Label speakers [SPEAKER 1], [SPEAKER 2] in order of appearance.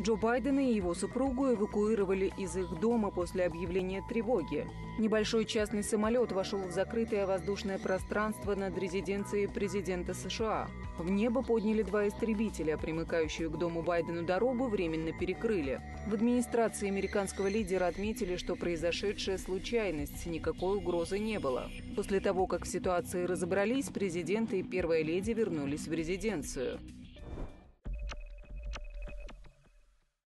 [SPEAKER 1] Джо Байдена и его супругу эвакуировали из их дома после объявления тревоги. Небольшой частный самолет вошел в закрытое воздушное пространство над резиденцией президента США. В небо подняли два истребителя, примыкающую к дому Байдену дорогу временно перекрыли. В администрации американского лидера отметили, что произошедшая случайность, никакой угрозы не было. После того, как в ситуации разобрались, президент и первая леди вернулись в резиденцию.